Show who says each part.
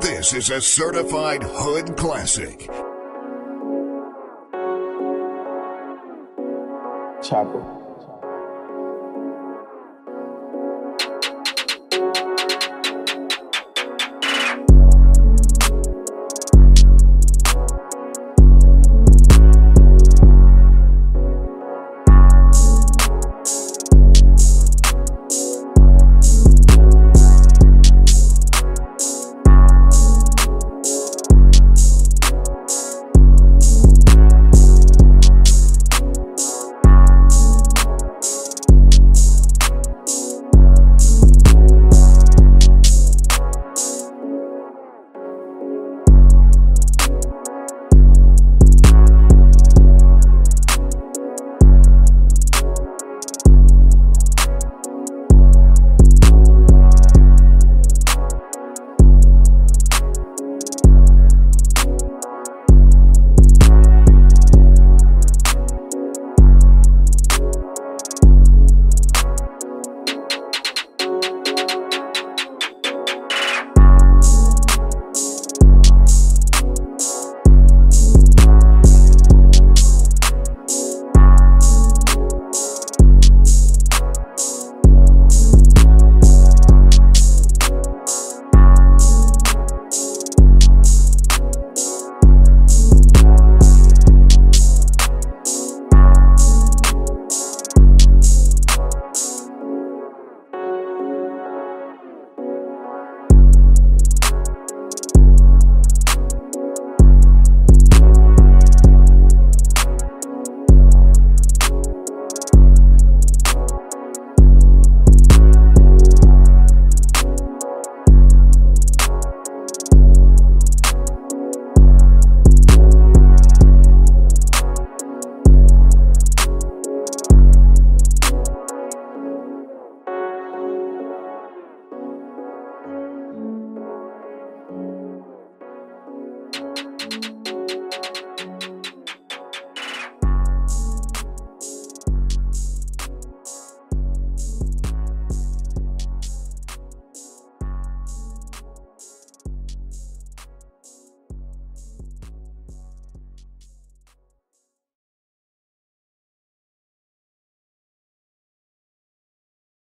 Speaker 1: This is a certified hood classic.
Speaker 2: Chopper.